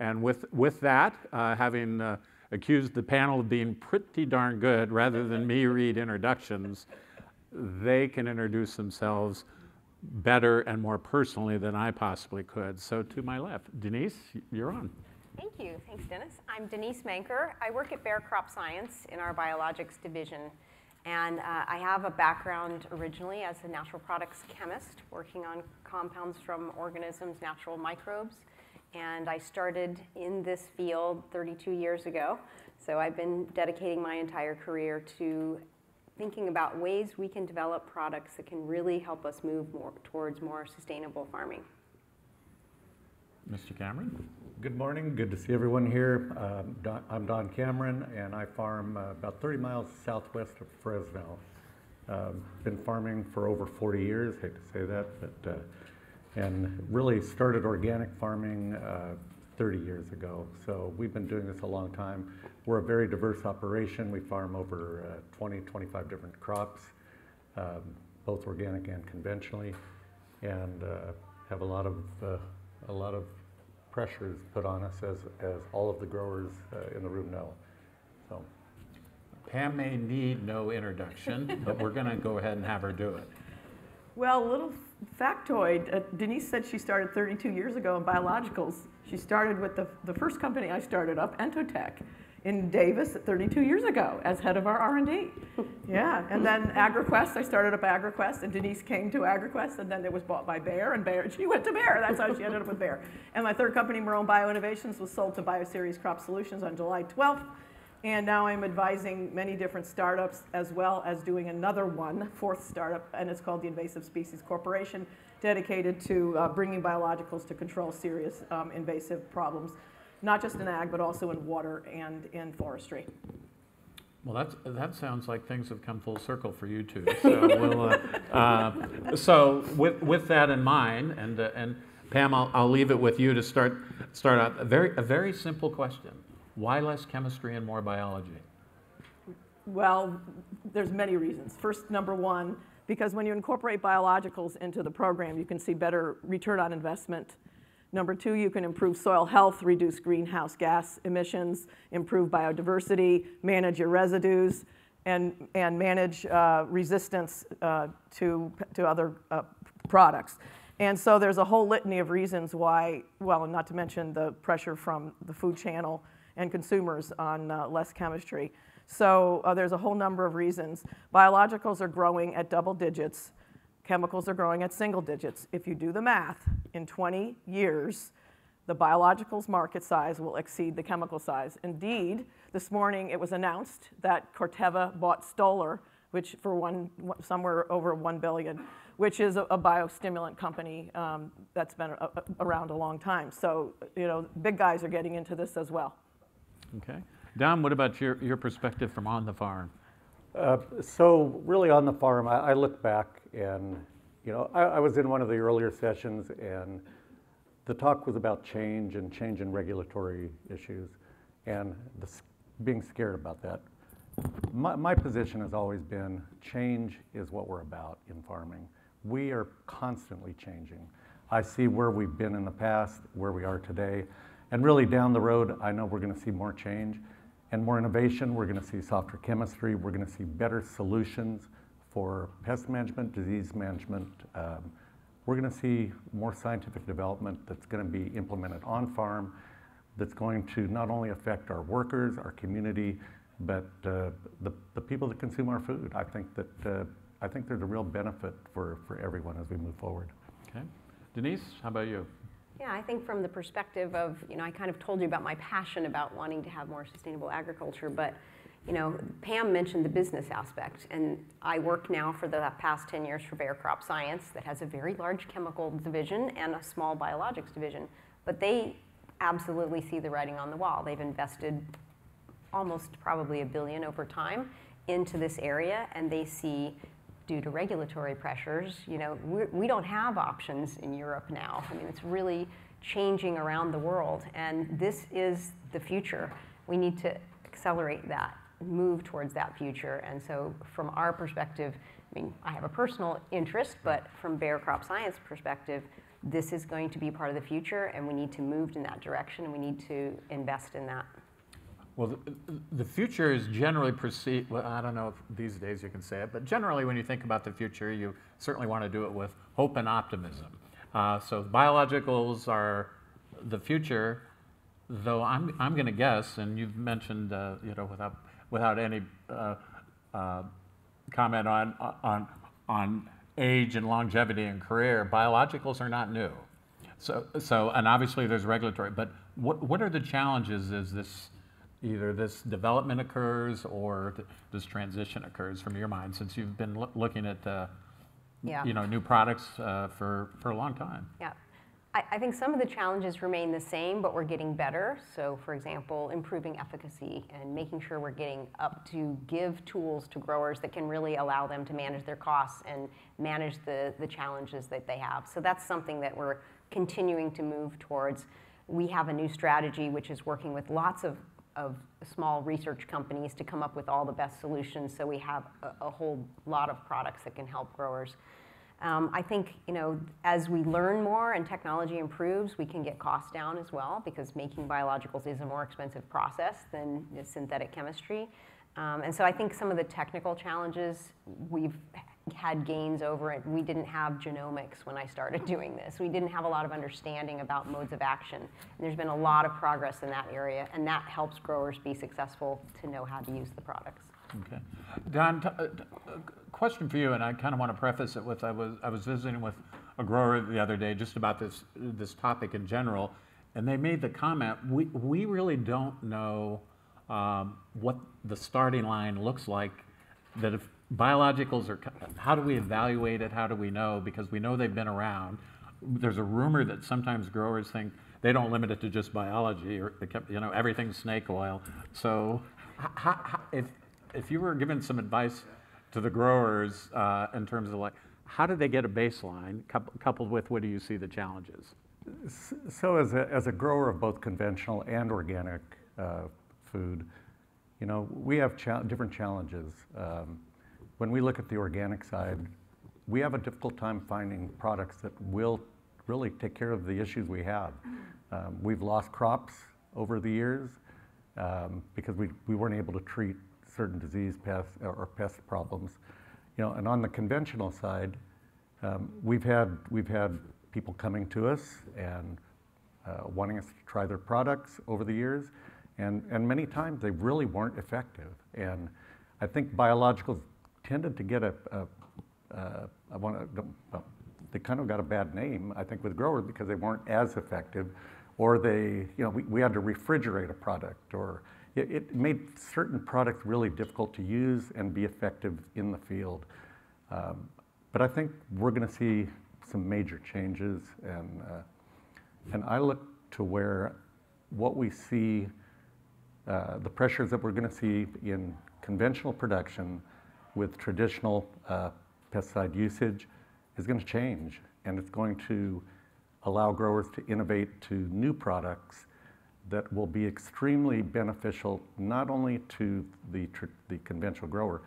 And with, with that, uh, having uh, accused the panel of being pretty darn good rather than me read introductions, they can introduce themselves better and more personally than I possibly could. So to my left, Denise, you're on. Thank you. Thanks, Dennis. I'm Denise Manker. I work at Bayer Crop Science in our biologics division. And uh, I have a background originally as a natural products chemist, working on compounds from organisms, natural microbes. And I started in this field 32 years ago. So I've been dedicating my entire career to thinking about ways we can develop products that can really help us move more towards more sustainable farming. Mr. Cameron? Good morning. Good to see everyone here. Um, Don, I'm Don Cameron, and I farm uh, about 30 miles southwest of Fresno. Um, been farming for over 40 years. Hate to say that, but uh, and really started organic farming uh, 30 years ago. So we've been doing this a long time. We're a very diverse operation. We farm over uh, 20, 25 different crops, um, both organic and conventionally, and uh, have a lot of uh, a lot of pressures put on us as, as all of the growers uh, in the room know. So. Pam may need no introduction, but we're going to go ahead and have her do it. Well, a little factoid. Uh, Denise said she started 32 years ago in biologicals. She started with the, the first company I started up, Entotech, in Davis 32 years ago as head of our R&D. Yeah, and then AgraQuest, I started up AgraQuest, and Denise came to AgraQuest, and then it was bought by Bayer, and Bayer, she went to Bayer. That's how she ended up with Bayer. And my third company, Marrone Bioinnovations, was sold to Bioceres Crop Solutions on July 12th. And now I'm advising many different startups as well as doing another one, fourth startup, and it's called the Invasive Species Corporation, dedicated to uh, bringing biologicals to control serious um, invasive problems not just in ag, but also in water and in forestry. Well, that's, that sounds like things have come full circle for you too. So, we'll, uh, uh, so with, with that in mind, and, uh, and Pam, I'll, I'll leave it with you to start, start out. A very, a very simple question. Why less chemistry and more biology? Well, there's many reasons. First, number one, because when you incorporate biologicals into the program, you can see better return on investment Number two, you can improve soil health, reduce greenhouse gas emissions, improve biodiversity, manage your residues, and, and manage uh, resistance uh, to, to other uh, products. And so there's a whole litany of reasons why, well, not to mention the pressure from the food channel and consumers on uh, less chemistry. So uh, there's a whole number of reasons. Biologicals are growing at double digits chemicals are growing at single digits. If you do the math, in 20 years, the biologicals market size will exceed the chemical size. Indeed, this morning it was announced that Corteva bought Stoller, which for one, somewhere over 1 billion, which is a, a biostimulant company um, that's been a, a, around a long time. So, you know, big guys are getting into this as well. Okay. Don, what about your, your perspective from on the farm? Uh, so really on the farm, I, I look back and, you know, I, I, was in one of the earlier sessions and the talk was about change and change in regulatory issues and the, being scared about that. My, my position has always been change is what we're about in farming. We are constantly changing. I see where we've been in the past, where we are today, and really down the road, I know we're going to see more change and more innovation. We're going to see softer chemistry. We're going to see better solutions for pest management, disease management. Um, we're going to see more scientific development that's going to be implemented on farm that's going to not only affect our workers, our community, but uh, the, the people that consume our food. I think that uh, I think there's a real benefit for, for everyone as we move forward. Okay. Denise, how about you? Yeah, I think from the perspective of, you know, I kind of told you about my passion about wanting to have more sustainable agriculture, but you know, Pam mentioned the business aspect, and I work now for the past 10 years for Bayer Crop Science that has a very large chemical division and a small biologics division, but they absolutely see the writing on the wall. They've invested almost probably a billion over time into this area, and they see due to regulatory pressures, you know, we're, we do not have options in Europe now. I mean, it's really changing around the world, and this is the future. We need to accelerate that move towards that future. And so from our perspective, I mean, I have a personal interest, but from Bayer Crop Science perspective, this is going to be part of the future, and we need to move in that direction, and we need to invest in that. Well, the, the future is generally perceived, well, I don't know if these days you can say it, but generally when you think about the future, you certainly want to do it with hope and optimism. Uh, so biologicals are the future, though I'm, I'm going to guess, and you've mentioned, uh, you know, without, without any uh, uh, comment on, on, on age and longevity and career, biologicals are not new. So, so, and obviously there's regulatory, but what, what are the challenges as this, either this development occurs or th- this transition occurs from your mind, since you've been loo- looking at, uh, Yeah. you know, new products uh, for, for a long time? Yeah. I, I think some of the challenges remain the same, but we're getting better. So, for example, improving efficacy and making sure we're getting up to give tools to growers that can really allow them to manage their costs and manage the, the challenges that they have. So, that's something that we're continuing to move towards. We have a new strategy which is working with lots of, of small research companies to come up with all the best solutions. So, we have a, a whole lot of products that can help growers. Um, I think you know as we learn more and technology improves, we can get costs down as well because making biologicals is a more expensive process than synthetic chemistry. Um, and so I think some of the technical challenges we've had gains over it. We didn't have genomics when I started doing this. We didn't have a lot of understanding about modes of action. And there's been a lot of progress in that area, and that helps growers be successful to know how to use the products. Okay. Don, uh, question for you, and I kind of want to preface it with, I was, I was visiting with a grower the other day just about this, this topic in general, and they made the comment, we, we really don't know um, what the starting line looks like, that if biologicals are, how do we evaluate it, how do we know, because we know they've been around. There's a rumor that sometimes growers think they don't limit it to just biology, or, you know, everything's snake oil. So h- h- h- if, if you were given some advice to the growers uh, in terms of like, how do they get a baseline coupled with what do you see the challenges? So as a, as a grower of both conventional and organic uh, food, you know, we have different challenges. Um, when we look at the organic side, we have a difficult time finding products that will really take care of the issues we have. Um, we've lost crops over the years um, because we, we weren't able to treat certain disease pests or pest problems. You know, and on the conventional side, um, we've had we've had people coming to us and uh, wanting us to try their products over the years, and and many times they really weren't effective. And I think biologicals tended to get a, a, a I want to. Well, they kind of got a bad name, I think, with growers because they weren't as effective, or they, you know, we, we had to refrigerate a product, or it, it made certain products really difficult to use and be effective in the field. Um, but I think we're going to see some major changes, and uh, and I look to where what we see, uh, the pressures that we're going to see in conventional production with traditional uh, pesticide usage is going to change, and it's going to allow growers to innovate to new products that will be extremely beneficial not only to the, the conventional grower,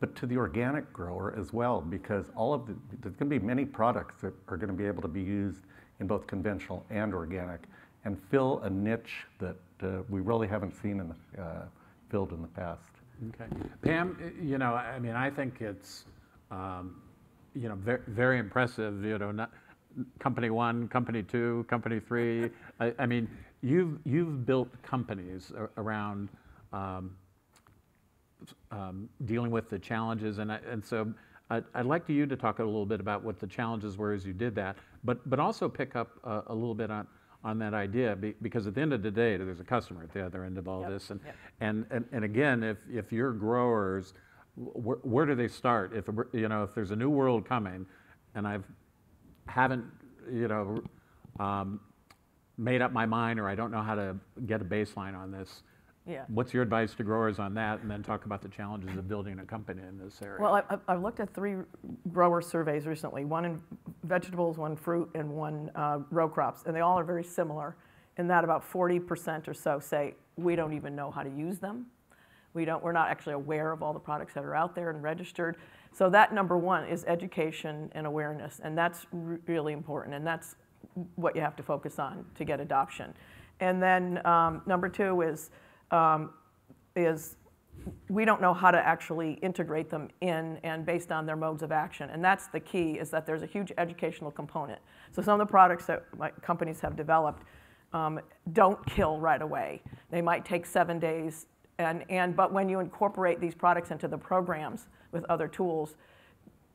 but to the organic grower as well, because all of the, there's going to be many products that are going to be able to be used in both conventional and organic and fill a niche that uh, we really haven't seen in the, uh, filled in the past. Okay. Pam, you know, I mean, I think it's, um, you know, very, very impressive, you know, not, company one, company two, company three. I, I mean, you've, you've built companies around um, um, dealing with the challenges, and, I, and so I'd, I'd like to you to talk a little bit about what the challenges were as you did that, but, but also pick up a, a little bit on, on that idea, be, because at the end of the day, there's a customer at the other end of all Yep, this, and, yep. and, and, and again, if, if you're growers, where, where do they start? If, you know, if there's a new world coming, and I've, haven't, you know, um, made up my mind, or I don't know how to get a baseline on this, Yeah. what's your advice to growers on that? And then talk about the challenges of building a company in this area. Well, I- I've, I've looked at three grower surveys recently, one in vegetables, one fruit, and one uh, row crops, and they all are very similar in that about 40% or so say, we don't even know how to use them. We don't, we're not actually aware of all the products that are out there and registered. So that number one is education and awareness, and that's re- really important. And that's what you have to focus on to get adoption. And then um, number two is, um, is we don't know how to actually integrate them in and based on their modes of action. And that's the key, is that there's a huge educational component. So some of the products that companies have developed um, don't kill right away. They might take seven days, and, and, but when you incorporate these products into the programs with other tools,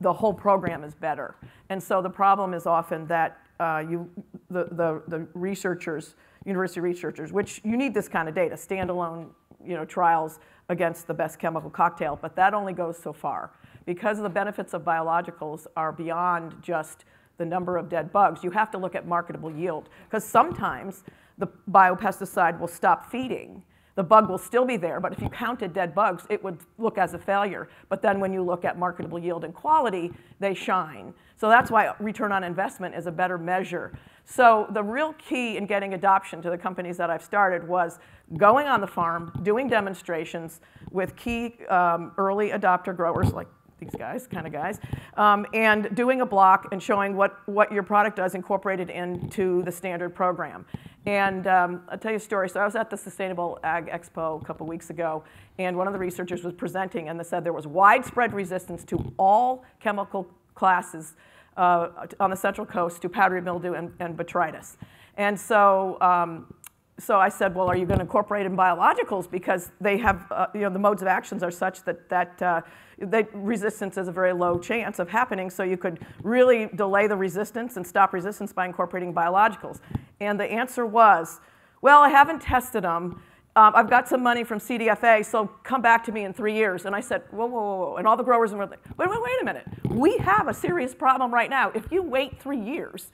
the whole program is better. And so the problem is often that uh, you, the, the, the researchers, university researchers, which you need this kind of data, standalone you know, trials against the best chemical cocktail, but that only goes so far. Because the benefits of biologicals are beyond just the number of dead bugs, you have to look at marketable yield. Because sometimes the biopesticide will stop feeding. The bug will still be there, but if you counted dead bugs, it would look as a failure. But then when you look at marketable yield and quality, they shine. So that's why return on investment is a better measure. So the real key in getting adoption to the companies that I've started was going on the farm, doing demonstrations with key um, early adopter growers like these guys, kind of guys, um, and doing a block and showing what, what your product does incorporated into the standard program. And um, I'll tell you a story. So I was at the Sustainable Ag Expo a couple weeks ago, and one of the researchers was presenting, and they said there was widespread resistance to all chemical classes uh, on the Central Coast to powdery mildew and, and botrytis. And so um, so I said, well, are you going to incorporate in biologicals because they have, uh, you know, the modes of actions are such that that, uh, that resistance is a very low chance of happening. So you could really delay the resistance and stop resistance by incorporating biologicals. And the answer was, well, I haven't tested them. Um, I've got some money from CDFA, so come back to me in three years. And I said, whoa, whoa, whoa, whoa. And all the growers were like, wait, wait, wait a minute. We have a serious problem right now. If you wait three years,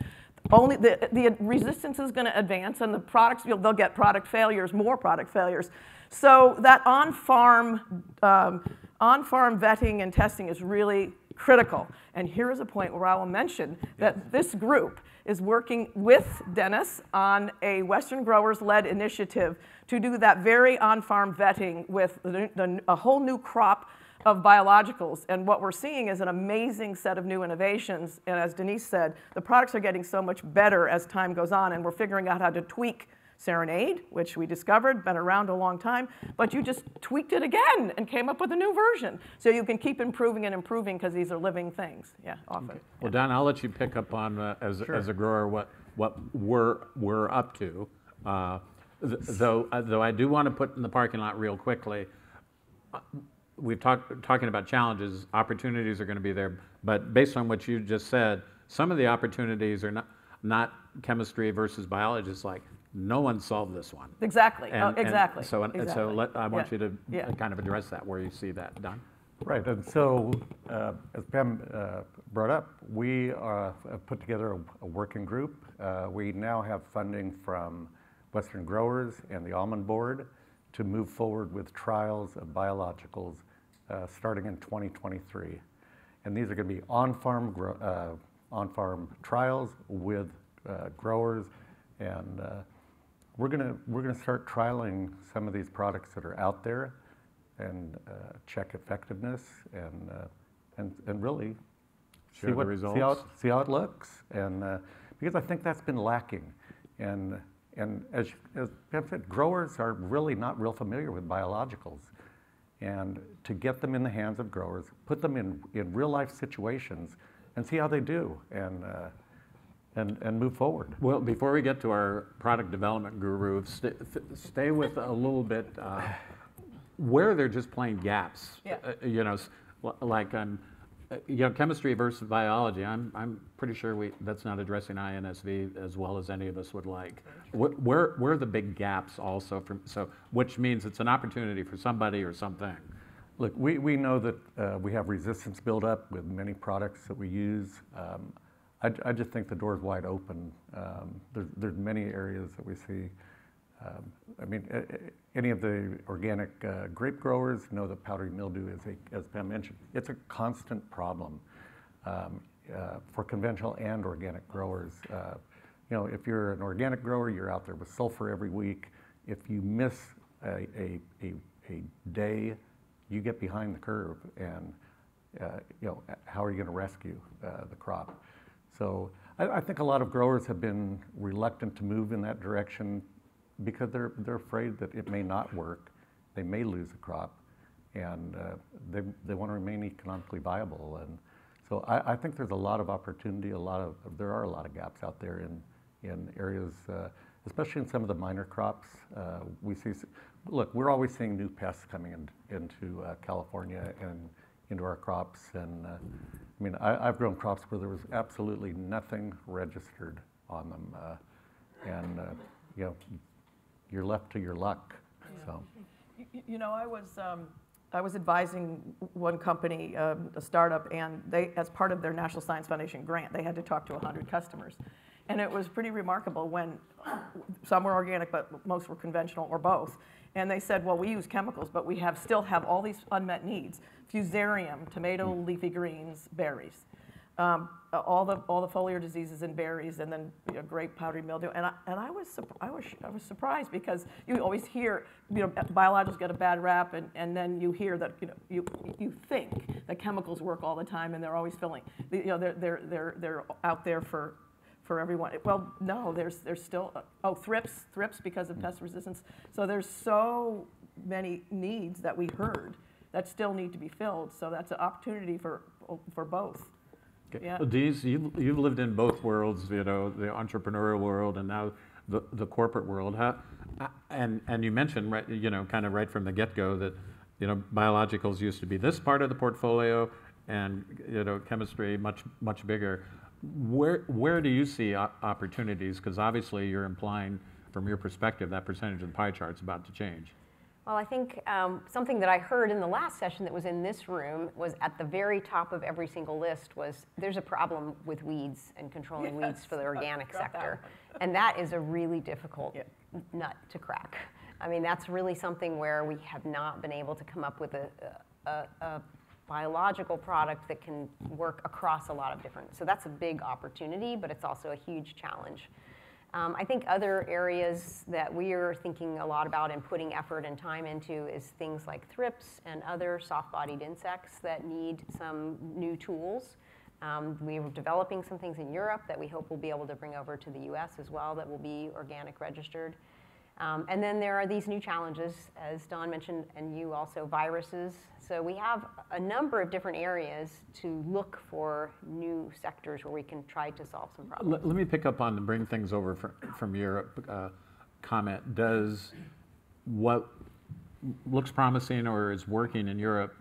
only the, the resistance is going to advance and the products, they'll get product failures, more product failures. So that on-farm, um, on-farm vetting and testing is really critical. And here is a point where I will mention that this group is working with Dennis on a Western growers-led initiative to do that very on-farm vetting with the, the, a whole new crop of biologicals. And what we're seeing is an amazing set of new innovations. And as Denise said, the products are getting so much better as time goes on, and we're figuring out how to tweak Serenade, which we discovered, been around a long time, but you just tweaked it again and came up with a new version. So you can keep improving and improving because these are living things, yeah, often. Well, Don, I'll let you pick up on, uh, as, Sure. as a grower, what, what we're, we're up to. Uh, th- Though, uh, though I do want to put in the parking lot real quickly, uh, we've talked, talking about challenges, opportunities are going to be there, but based on what you just said, some of the opportunities are not, not chemistry versus biology, it's like, no one solved this one. Exactly, oh, And- and exactly. So, and so let, I want Yeah, you to yeah. kind of address that, where you see that, Don? Right, and so, uh, as Pam uh, brought up, we uh, have put together a, a working group. Uh, we now have funding from Western Growers and the Almond Board to move forward with trials of biologicals uh, starting in 2023. And these are going to be on-farm, grow, uh, on-farm trials with uh, growers, and uh, we're going to we're going to start trialing some of these products that are out there and uh, check effectiveness and, uh, and, and really Share see, what, see, how, results. it- see how it looks. And uh, because I think that's been lacking. And, and as, as said, growers are really not real familiar with biologicals. And to get them in the hands of growers, put them in, in real life situations and see how they do and, uh, and, and move forward. Well, before we get to our product development guru, st- th- stay with a little bit uh, where they're just playing gaps. Yeah. Uh, you know, s- l- like um, uh, you know, chemistry versus biology. I'm I'm pretty sure we that's not addressing INSV as well as any of us would like. Wh- Where where are the big gaps also from? So which means it's an opportunity for somebody or something. Look, we, we know that uh, we have resistance buildup with many products that we use. Um, I, I just think the door's wide open. Um, there's, there's many areas that we see. Um, I mean, any of the organic uh, grape growers know that powdery mildew is a, as Pam mentioned, it's a constant problem um, uh, for conventional and organic growers. Uh, you know, if you're an organic grower, you're out there with sulfur every week. If you miss a, a, a, a day, you get behind the curve, and uh, you know how are you going to rescue uh, the crop? So I, I think a lot of growers have been reluctant to move in that direction because they're, they're afraid that it may not work. They may lose a crop and uh, they, they want to remain economically viable. And so I, I think there's a lot of opportunity, a lot of, there are a lot of gaps out there in, in areas, uh, especially in some of the minor crops. Uh, we see, look, we're always seeing new pests coming in, into uh, California and into our crops. And uh, I mean, I, I've grown crops where there was absolutely nothing registered on them. Uh, and, you know, you're left to your luck. So. Y- y- You know, I was, um, I was advising one company, um, a startup, and they, as part of their National Science Foundation grant, they had to talk to 100 customers. And it was pretty remarkable when some were organic, but most were conventional or both. And they said, well, we use chemicals, but we have, still have all these unmet needs. Fusarium, tomato leafy greens, berries. Um, all the all the foliar diseases in berries, and then you know, grape powdery mildew. And I, and I was I was I was surprised because you always hear you know biologicals get a bad rap, and, and then you hear that you know you you think that chemicals work all the time, and they're always filling. You know they're they're they're they're out there for for everyone. Well, no, there's there's still oh thrips thrips because of pest resistance. So there's so many needs that we heard that still need to be filled. So that's an opportunity for for both. Okay. Yeah. Dees, you've, you've lived in both worlds, you know, the entrepreneurial world and now the, the corporate world. How, uh, and, and you mentioned, right, you know, kind of right from the get-go that, you know, biologicals used to be this part of the portfolio and, you know, chemistry much, much bigger. Where, where do you see opportunities? Because obviously you're implying, from your perspective, that percentage of the pie chart is about to change. Well, I think um, something that I heard in the last session that was in this room was at the very top of every single list was there's a problem with weeds and controlling weeds for the organic got that sector. And that is a really difficult Yeah. nut to crack. I mean, that's really something where we have not been able to come up with a, a, a biological product that can work across a lot of different. So that's a big opportunity, but it's also a huge challenge. Um, I think other areas that we are thinking a lot about and putting effort and time into is things like thrips and other soft-bodied insects that need some new tools. Um, we are developing some things in Europe that we hope we'll be able to bring over to the US as well that will be organic registered. Um, and then there are these new challenges, as Don mentioned, and you also, viruses. So we have a number of different areas to look for new sectors where we can try to solve some problems. Let, let me pick up on the bring things over from, from Europe uh, comment. Does what looks promising or is working in Europe,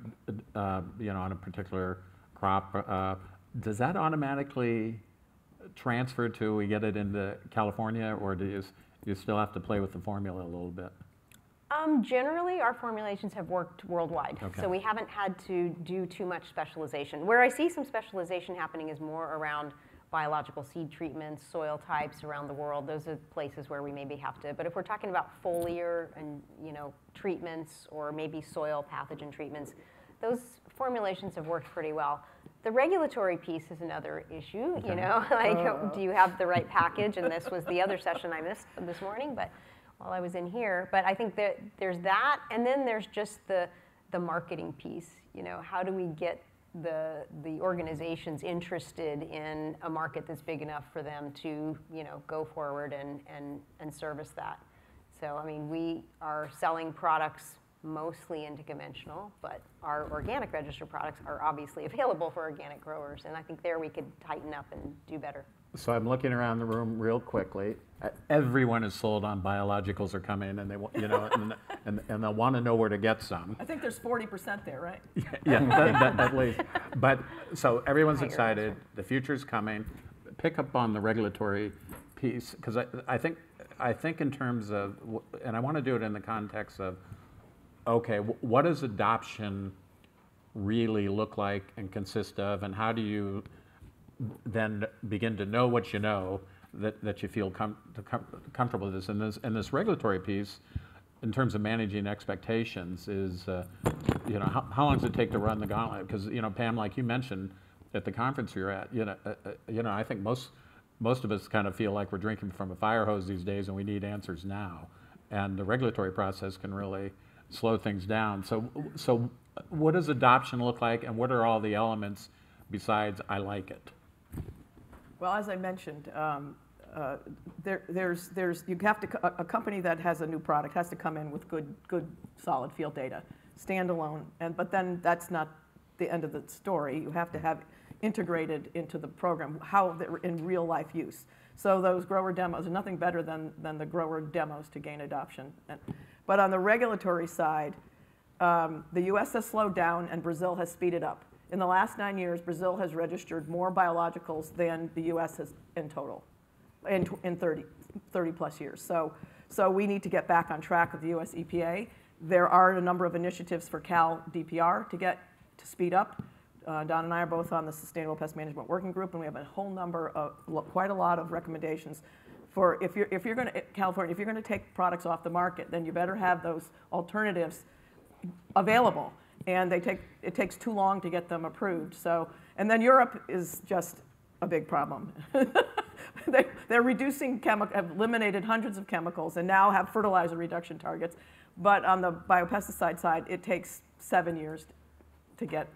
uh, you know, on a particular crop, uh, does that automatically transfer to we get it into California, or do you, you still have to play with the formula a little bit? Um, generally, our formulations have worked worldwide, Okay. so we haven't had to do too much specialization. Where I see some specialization happening is more around biological seed treatments, soil types around the world. Those are places where we maybe have to. But if we're talking about foliar and you know treatments or maybe soil pathogen treatments, those formulations have worked pretty well. The regulatory piece is another issue. You know, like oh. do you have the right package? And this was the other session I missed this morning, but while I was in here. But I think that there's that, and then there's just the the marketing piece. You know, how do we get the the organizations interested in a market that's big enough for them to you know go forward and and and service that. So I mean, we are selling products mostly into conventional, but our organic registered products are obviously available for organic growers, and I think there we could tighten up and do better. So I'm looking around the room real quickly. Everyone is sold on biologicals are coming, and they, wa- you know, and, and, and they'll want to know where to get some. I think there's 40% there, right? Yeah, that- that- at least. But, so everyone's excited, the future's coming. Pick up on the regulatory piece, because I, I think, I think in terms of, and I want to do it in the context of, okay, what does adoption really look like and consist of, and how do you then begin to know what you know that, that you feel com- com- comfortable with this. And this and this regulatory piece, in terms of managing expectations, is uh, you know how, how long does it take to run the gauntlet? Because you know Pam, like you mentioned at the conference you're at, you know, uh, uh, you know I think most most of us kind of feel like we're drinking from a fire hose these days, and we need answers now. And the regulatory process can really slow things down. So so what does adoption look like, and what are all the elements besides I like it? Well, as I mentioned, um, uh, there, there's, there's, you have to, a a company that has a new product has to come in with good, good, solid field data, standalone, and, but then that's not the end of the story. You have to have integrated into the program how they're in real life use. So those grower demos are nothing better than, than the grower demos to gain adoption. And- But on the regulatory side, um, the US has slowed down and Brazil has speeded up. In the last nine years, Brazil has registered more biologicals than the US has in total, in, in 30, 30 plus years. So, so we need to get back on track with the US EPA. There are a number of initiatives for Cal DPR to get, to speed up. Uh, Don and I are both on the Sustainable Pest Management Working Group, and we have a whole number of, quite a lot of recommendations for if you're, if you're going to, California, if you're going to take products off the market, then you better have those alternatives available. And they take, it takes too long to get them approved. So, and then Europe is just a big problem. they, they're reducing chemical, have eliminated hundreds of chemicals and now have fertilizer reduction targets. But on the biopesticide side, it takes seven years to get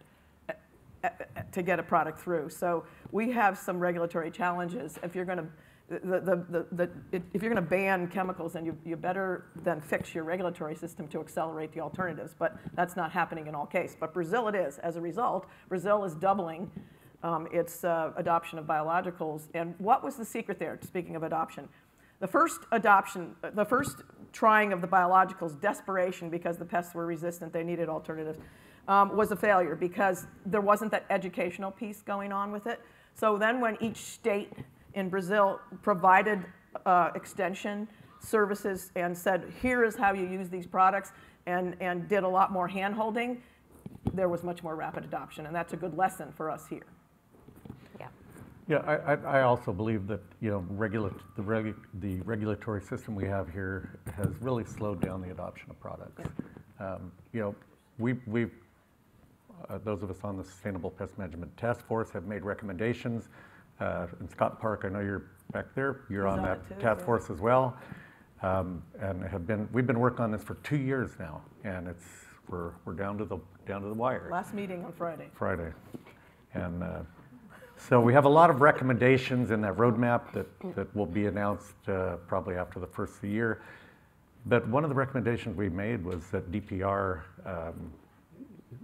to get a product through. So we have some regulatory challenges. If you're going to the, the, the, the, if you're going to ban chemicals, then you, you better then fix your regulatory system to accelerate the alternatives. But that's not happening in all cases. But Brazil it is. As a result, Brazil is doubling um, its uh, adoption of biologicals. And what was the secret there, speaking of adoption? The first adoption, the first trying of the biologicals, desperation because the pests were resistant, they needed alternatives, um, was a failure because there wasn't that educational piece going on with it. So then when each state in Brazil provided uh, extension services and said, here is how you use these products, and, and did a lot more hand-holding, there was much more rapid adoption, and that's a good lesson for us here. Yeah. Yeah, I, I, I also believe that, you know, regula- the, regu- the regulatory system we have here has really slowed down the adoption of products. Um, You know, we, we've, uh, those of us on the Sustainable Pest Management Task Force have made recommendations. Uh, And Scott Park, I know you're back there, you're He's on on that too, task yeah. force as well. Um, And have been, we've been working on this for two years now, and it's, we're, we're down to the, down to the wire. Last meeting on Friday. Friday. And uh, so we have a lot of recommendations in that roadmap that, that will be announced uh, probably after the first of the year. But one of the recommendations we made was that DPR um,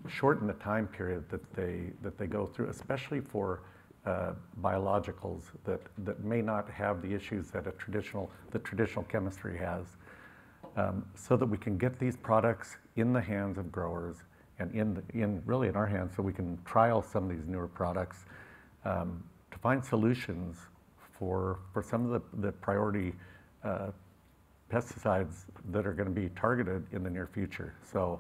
shorten the time period that they, that they go through, especially for uh, biologicals that, that may not have the issues that a traditional, the traditional chemistry has um, so that we can get these products in the hands of growers and in, the- in really in our hands so we can trial some of these newer products um, to find solutions for, for some of the, the priority uh, pesticides that are going to be targeted in the near future. So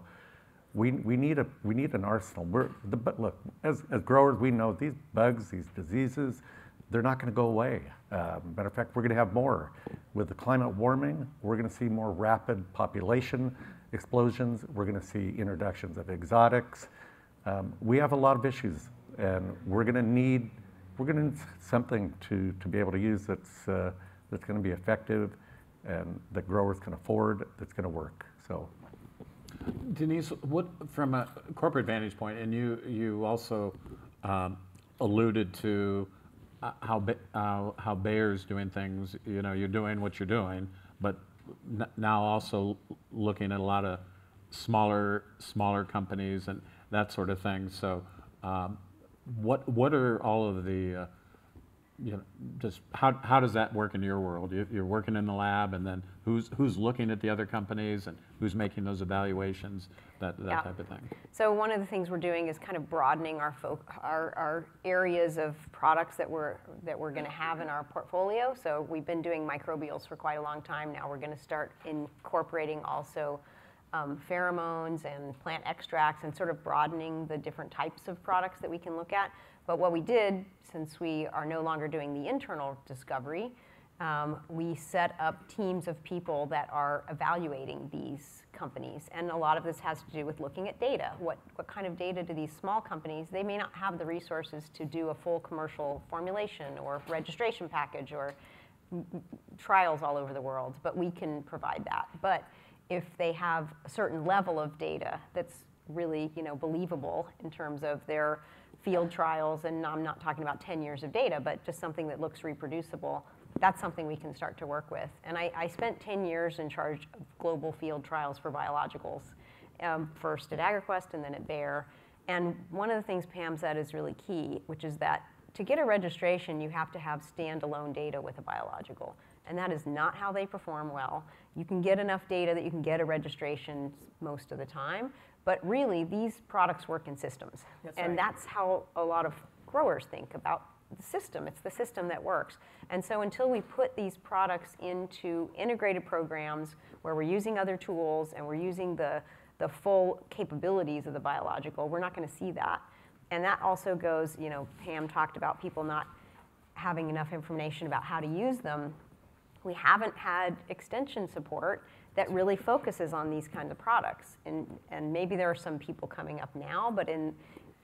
we, we, need, a, we need an arsenal. We're, the, but look, as, as growers, we know these bugs, these diseases, they're not going to go away. Uh, matter of fact, we're going to have more. With the climate warming, we're going to see more rapid population explosions. We're going to see introductions of exotics. Um, we have a lot of issues, and we're going to need we're going to need something to, to be able to use that's uh, that's going to be effective, and that growers can afford. That's going to work. So. Denise, what, from a corporate vantage point, and you, you also um, alluded to uh, how, uh, how Bayer's doing things, you know, you're doing what you're doing, but now also looking at a lot of smaller, smaller companies and that sort of thing. So um, what, what are all of the, uh, you know, just how, how does that work in your world? You- You're working in the lab, and then who's, who's looking at the other companies and who's making those evaluations, that, Yeah. that type of thing? So one of the things we're doing is kind of broadening our our, our areas of products that we're that we're going to have in our portfolio. So we've been doing microbials for quite a long time now. We're going to start incorporating also um, pheromones and plant extracts and sort of broadening the different types of products that we can look at. But what we did, since we are no longer doing the internal discovery, um, we set up teams of people that are evaluating these companies. And a lot of this has to do with looking at data. What, what kind of data do these small companies, they may not have the resources to do a full commercial formulation or registration package or trials all over the world, but we can provide that. But if they have a certain level of data that's really you know, believable in terms of their field trials, and I'm not talking about 10 years of data, but just something that looks reproducible, that's something we can start to work with. And I, I spent 10 years in charge of global field trials for biologicals, um, first at AgraQuest and then at Bayer. And one of the things Pam said is really key, which is that to get a registration, you have to have standalone data with a biological. And that is not how they perform well. You can get enough data that you can get a registration most of the time, but really these products work in systems. That's and right. that's how a lot of growers think about the system. It's the system that works. And so until we put these products into integrated programs where we're using other tools and we're using the, the full capabilities of the biological, we're not going to see that. And that also goes, you know, Pam talked about people not having enough information about how to use them. We haven't had extension support that really focuses on these kinds of products. And, and maybe there are some people coming up now, but in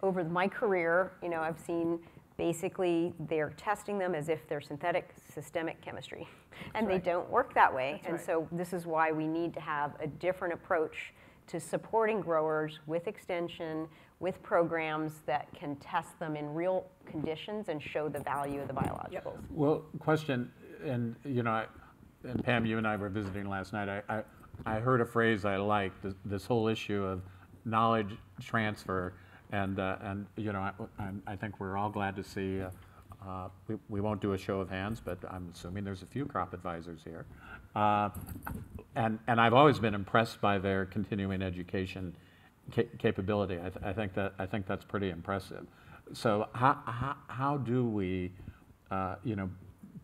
over my career, you know, I've seen basically they're testing them as if they're synthetic systemic chemistry. And they don't work that way. That's and right. so this is why we need to have a different approach to supporting growers with extension, with programs that can test them in real conditions and show the value of the biologicals. Well, question, and you know, I- and Pam, you and I were visiting last night. I, I, I heard a phrase I liked, this, this whole issue of knowledge transfer. And, uh, and you know, I, I'm- think we're all glad to see, uh, uh, we, we won't do a show of hands, but I'm assuming there's a few crop advisors here. Uh, And, and I've always been impressed by their continuing education ca- capability. I, th- I think that, I think that's pretty impressive. So how, how, how do we, uh, you know,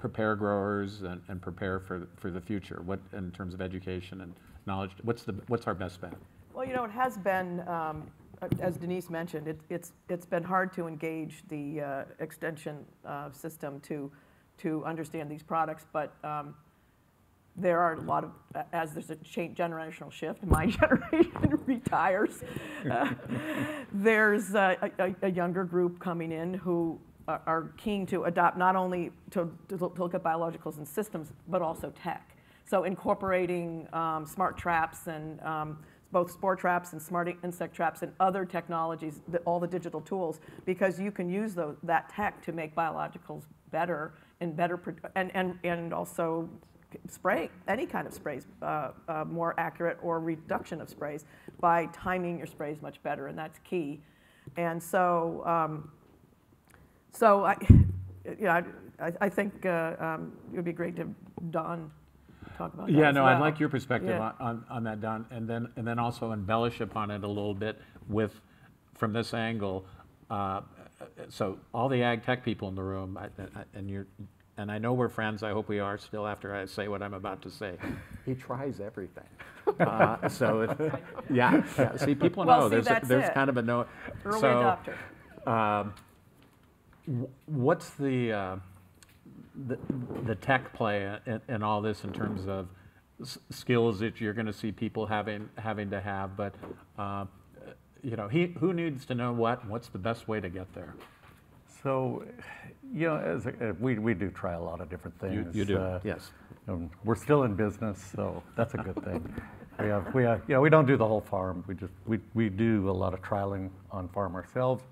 prepare growers and, and prepare for, for the future? What, in terms of education and knowledge, what's the, what's our best bet? Well, you know, it has been, um, as Denise mentioned, it, it's, it's been hard to engage the uh, extension uh, system to, to understand these products, but um, there are a lot of, as there's a generational shift, my generation retires. uh, There's a, a, a younger group coming in who are- keen to adopt not only to, to look at biologicals and systems, but also tech. So incorporating um, smart traps and um, both spore traps and smart insect traps and other technologies, the, all the digital tools, because you can use those, that tech to make biologicals better and better, and, and, and also spray, any kind of sprays, uh, uh, more accurate or reduction of sprays by timing your sprays much better, and that's key. And so, um, so I, yeah, I, I think uh, um, it would be great to Don talk about that Yeah, as no, I'd like your perspective Yeah. on, on, on that, Don, and then, and then also embellish upon it a little bit with, from this angle. uh, So all the ag tech people in the room, I- I- and you're, and I know we're friends, I hope we are still after I say what I'm about to say. He tries everything. Uh, So, it- yeah, yeah, see, people Well, know, see, there's, a- there's it. kind of a no. Early so, adopter. um, wh- What's the, uh, the the tech play in, in all this in terms of s- skills that you're going to see people having having to have? But uh, you know, he who needs to know what? What's the best way to get there? So, you know, as a, uh, we, we do try a lot of different things. you you do, uh, yes. Um, We're still in business, so that's a good thing. We have, we have, you know, we don't do the whole farm. We just, we, we do a lot of trialing on farm ourselves.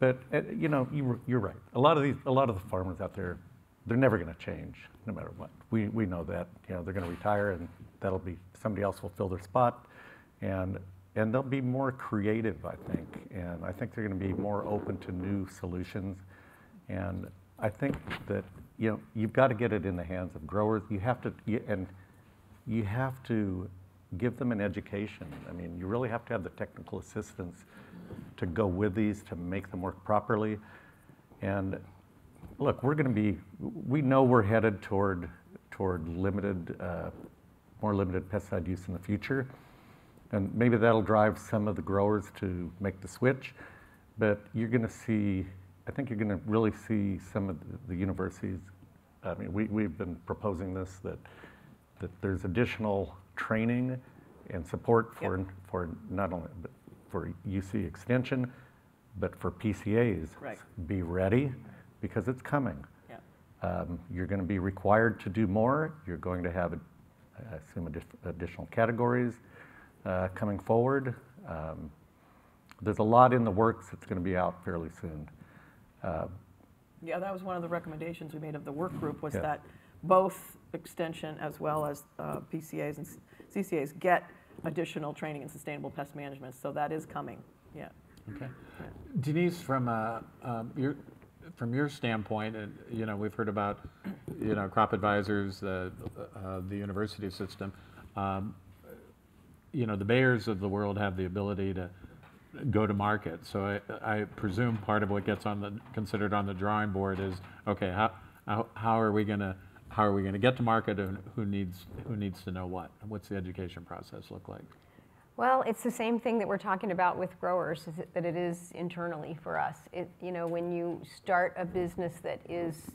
But, uh, you know, you, you're right. A lot of these, a lot of the farmers out there, they're never going to change, no matter what. We, we know that. You know, they're going to retire, and that'll be somebody else will fill their spot, and and they'll be more creative, I think. And I think they're going to be more open to new solutions. And I think that you know you've got to get it in the hands of growers. You have to, you, and you have to give them an education. I mean, you really have to have the technical assistance to go with these to make them work properly. And look, we're going to be, we know we're headed toward toward limited, uh, more limited pesticide use in the future. And maybe that'll drive some of the growers to make the switch. But you're going to see, I think you're going to really see some of the, universities. I mean, we, we've been proposing this that, that there's additional training and support for, for not only for UC extension, but for PCAs. Right. Be ready because it's coming. Yeah. Um, You're going to be required to do more. You're going to have, I assume, additional categories uh, coming forward. Um, there's a lot in the works that's going to be out fairly soon. Yeah, that was one of the recommendations we made of the work group, was Yeah. that both extension as well as uh, PCAs and CCAs get additional training in sustainable pest management, so that is coming, yeah. Okay. Denise, from uh, um, your from your standpoint, and you know, we've heard about you know crop advisors, uh, uh, the university system. Um, you know, the Bayers of the world have the ability to go to market. So I, I presume part of what gets on the considered on the drawing board is okay. How how, how are we going to how are we going to get to market, and who needs who needs to know what? What's the education process look like? Well, it's the same thing that we're talking about with growers, that it is internally for us. It, you know, when you start a business that is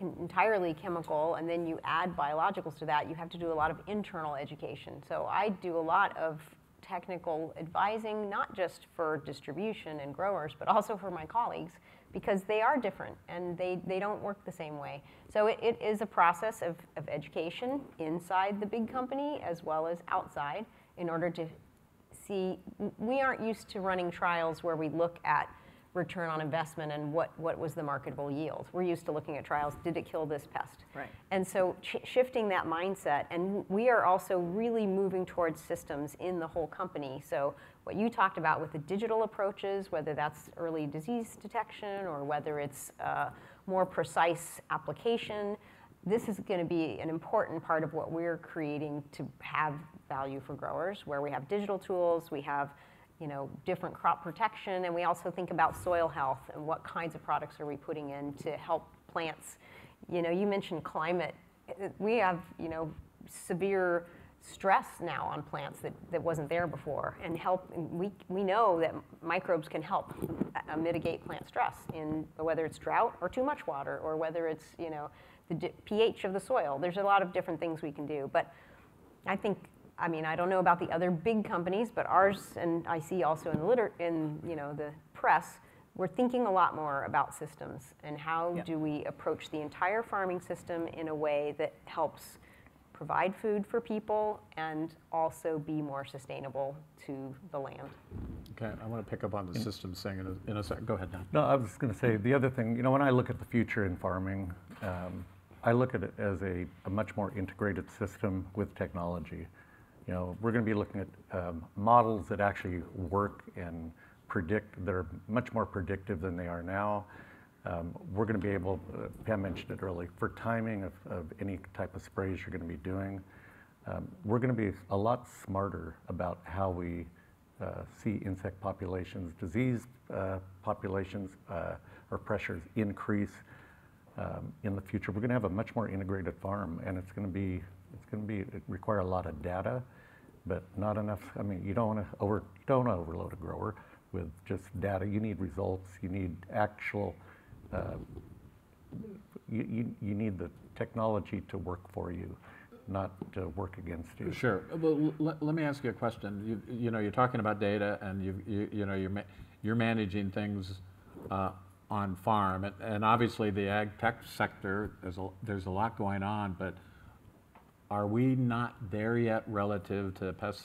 entirely chemical and then you add biologicals to that, you have to do a lot of internal education. So I do a lot of technical advising, not just for distribution and growers, but also for my colleagues, because they are different and they, they don't work the same way. So it, it is a process of, of education inside the big company as well as outside in order to see, we aren't used to running trials where we look at return on investment and what, what was the marketable yield. We're used to looking at trials, did it kill this pest? Right. And so ch- shifting that mindset, and we are also really moving towards systems in the whole company. So what you talked about with the digital approaches, whether that's early disease detection or whether it's uh, more precise application, this is going to be an important part of what we're creating to have value for growers, where we have digital tools, we have you know, different crop protection, and we also think about soil health and what kinds of products are we putting in to help plants. You know, you mentioned climate. We have, you know, severe stress now on plants that, that wasn't there before, and help. And we, we know that microbes can help uh, mitigate plant stress in whether it's drought or too much water, or whether it's you know the pH of the soil. There's a lot of different things we can do, but I think, I mean, I don't know about the other big companies, but ours, and I see also in the liter, in, you know, the press, we're thinking a lot more about systems and how Yep. do we approach the entire farming system in a way that helps provide food for people and also be more sustainable to the land. Okay, I want to pick up on the systems thing in a, in a second. Go ahead, Don. No, I was just going to say, the other thing, you know, when I look at the future in farming, um, I look at it as a, a much more integrated system with technology. You know, we're going to be looking at um, models that actually work and predict, that are much more predictive than they are now. Um, we're going to be able, uh, Pam mentioned it earlier, for timing of, any type of sprays you're going to be doing. Um, we're going to be a lot smarter about how we uh, see insect populations, disease uh, populations, or pressures increase um, in the future. We're going to have a much more integrated farm, and it's going to be it's going to require a lot of data, but not enough. I mean, you don't want to over you don't want to overload a grower with just data. You need results. You need actual. Uh, you, you, need the technology to work for you, not to work against you. Sure. Well, let, let me ask you a question. You, you know, you're talking about data, and you, you, you know, you're ma- you're managing things uh, on farm, and, and obviously the ag tech sector. There's a there's a lot going on, but are we not there yet relative to pest,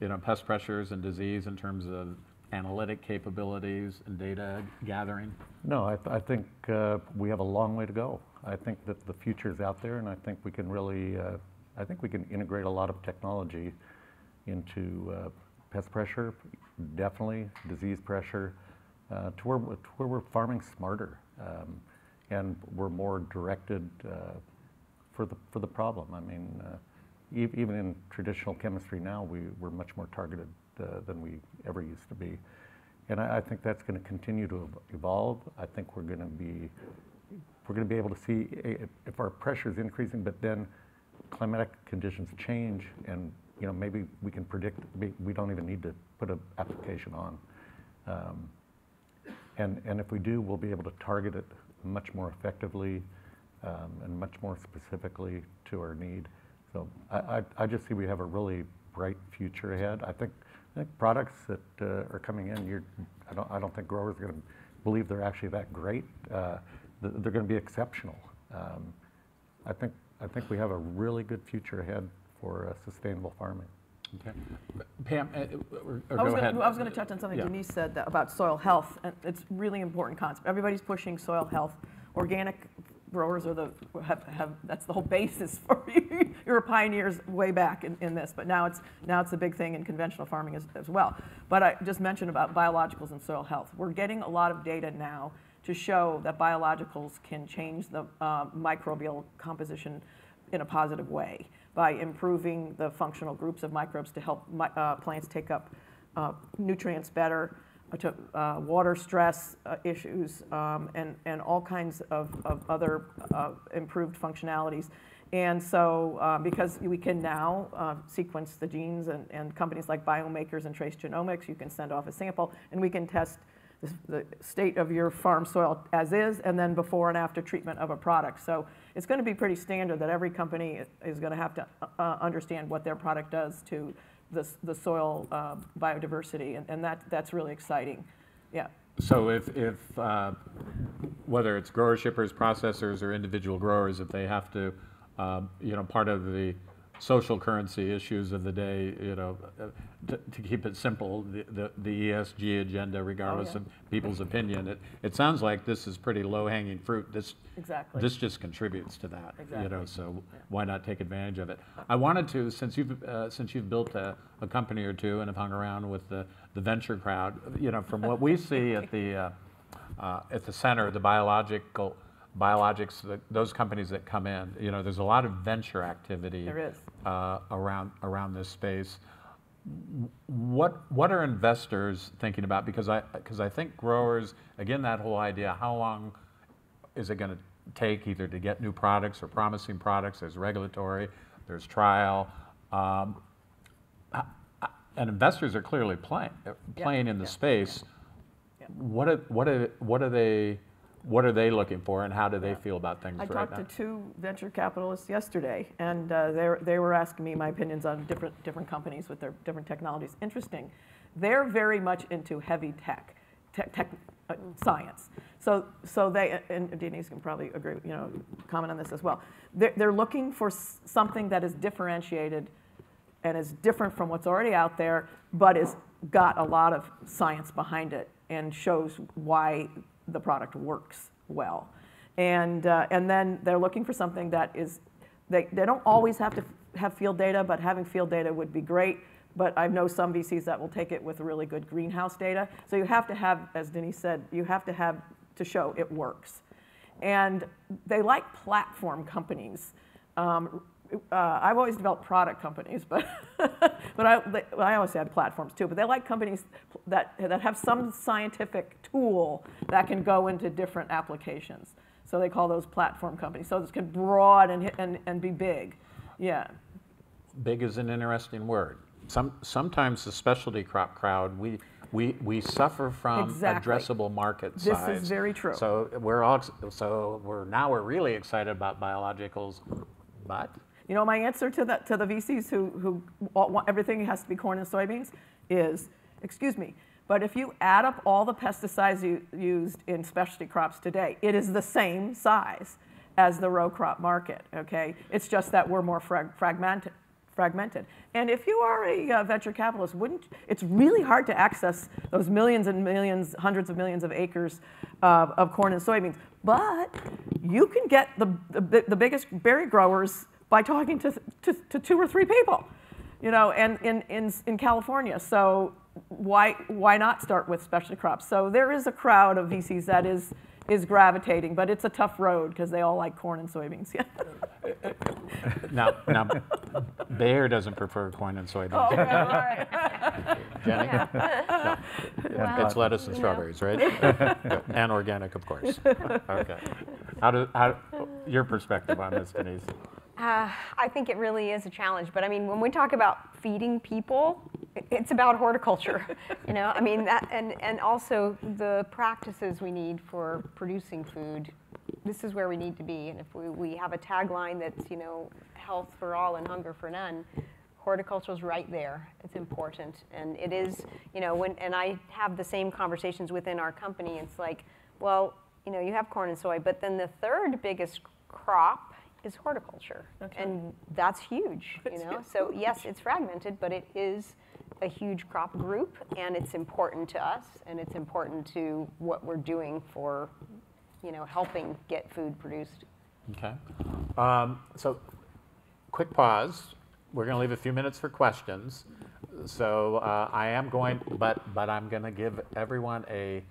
you know, pest pressures and disease in terms of analytic capabilities and data gathering? No, I, th- I think uh, we have a long way to go. I think that the future is out there, and I think we can really, uh, I think we can integrate a lot of technology into uh, pest pressure, definitely disease pressure, uh, to, where, to where we're farming smarter um, and we're more directed uh, for the for the problem. I mean, uh, e- even in traditional chemistry now, we we're much more targeted uh, than we ever used to be, and I, I think that's going to continue to evolve. I think we're going to be we're going to be able to see if, our pressure is increasing, but then climatic conditions change, and you know maybe we can predict. We, we don't even need to put an application on. Um, and, and if we do, we'll be able to target it much more effectively um, and much more specifically to our need. So I, I, I just see we have a really bright future ahead. I think, I think products that uh, are coming in, you're, I, don't, I don't think growers are going to believe they're actually that great. Uh, th- they're going to be exceptional. Um, I, think, I think we have a really good future ahead for uh, sustainable farming. Okay. Pam, uh, or or I was go gonna- ahead. I was going to touch on something Yeah. Denise said that- about soil health, and it's really important concept. Everybody's pushing soil health. Organic growers are the, have, have, that's the whole basis for you. You're pioneers way back in, in this, but now it's, now it's a big thing in conventional farming as, as well. But I just mentioned about biologicals and soil health. We're getting a lot of data now to show that biologicals can change the uh, microbial composition in a positive way by improving the functional groups of microbes to help uh, plants take up uh, nutrients better, to uh, water stress uh, issues, um, and, and all kinds of, of other uh, improved functionalities. And so, uh, because we can now uh, sequence the genes, and, and companies like Biome Makers and Trace Genomics, you can send off a sample, and we can test the, the state of your farm soil as is, and then before and after treatment of a product. So it's going to be pretty standard that every company is going to have to uh, understand what their product does to the, the soil uh, biodiversity, and, and that, that's really exciting. Yeah. So if, if, uh, whether it's growers, shippers, processors, or individual growers, if they have to, um, you know, part of the social currency issues of the day, you know, uh, to, to keep it simple, the, the, the ESG agenda, regardless yeah. of people's opinion, it, it sounds like this is pretty low-hanging fruit. This, Exactly. this just contributes to that, exactly. you know, so why not take advantage of it? I wanted to, since you've, uh, since you've built a, a company or two and have hung around with the, the venture crowd, you know, from what we see at the, uh, uh, at the center, the biological, biologics, the- those companies that come in, you know, there's a lot of venture activity. There is. uh, Around, around this space. What, what are investors thinking about? Because I, because I think growers, again, that whole idea, how long is it going to take either to get new products or promising products? There's regulatory, there's trial. Um, And investors are clearly playing, uh, Yeah, playing in the yeah, space. yeah. What are, what are, what are they, what are they looking for and how do they feel about things I right talked to two venture capitalists yesterday, and uh, they were- they were asking me my opinions on different, different companies with their different technologies. Interesting. They're very much into heavy tech, tech, tech uh, science. So, so they, and Denise can probably agree, you know, comment on this as well. They're, they're looking for something that is differentiated and is different from what's already out there, but has got a lot of science behind it and shows why the product works well. And, uh, and then they're looking for something that is, they, they don't always have to have field data, but having field data would be great. But I know some VCs that will take it with really good greenhouse data. So you have to have, as Denise said, you have to have to show it works. And they like platform companies. Um, uh, I've always developed product companies, but, but I, they, well, I always had platforms too. But they like companies that, that have some scientific tool that can go into different applications. So they call those platform companies. So this can broad and, and, and be big. Yeah. Big is an interesting word. Some, sometimes the specialty crop crowd, we, we, we suffer from Exactly. addressable market This is very true. So we're all, so we're, now we're really excited about biologicals, but You know, my answer to the, to the VCs who, who want, everything has to be corn and soybeans is, excuse me, but if you add up all the pesticides you, used in specialty crops today, it is the same size as the row crop market, okay? It's just that we're more frag- fragmented. Fragmented. And if you are a uh, venture capitalist, wouldn't it's really hard to access those millions and millions, hundreds of millions of acres uh, of corn and soybeans. But you can get the, the, the biggest berry growers by talking to, to, to two or three people, you know, and in, in, in California. So why, why not start with specialty crops? So there is a crowd of VCs that is, is gravitating, but it's a tough road because they all like corn and soybeans. Yeah. now, now Bayer doesn't prefer corn and soybeans. Oh, right, right. Jenny? Well, It's lettuce and you know. strawberries, right? And organic, of course. Okay. How do, how, your perspective on this, Denise? Uh, I think it really is a challenge. But I mean, when we talk about feeding people, it's about horticulture. you know, I mean, that, and, and also the practices we need for producing food. This is where we need to be. And if we, we have a tagline that's, you know, health for all and hunger for none, horticulture is right there. It's important. And it is, you know, when, and I have the same conversations within our company. It's like, well, you know, you have corn and soy, but then the third biggest crop is horticulture. Okay. And that's huge, you know? So yes, it's fragmented, but it is a huge crop group and it's important to us and it's important to what we're doing for, you know, helping get food produced. Okay. Um, So, quick pause. We're going to leave a few minutes for questions. So uh, I am going, but, but I'm going to give everyone a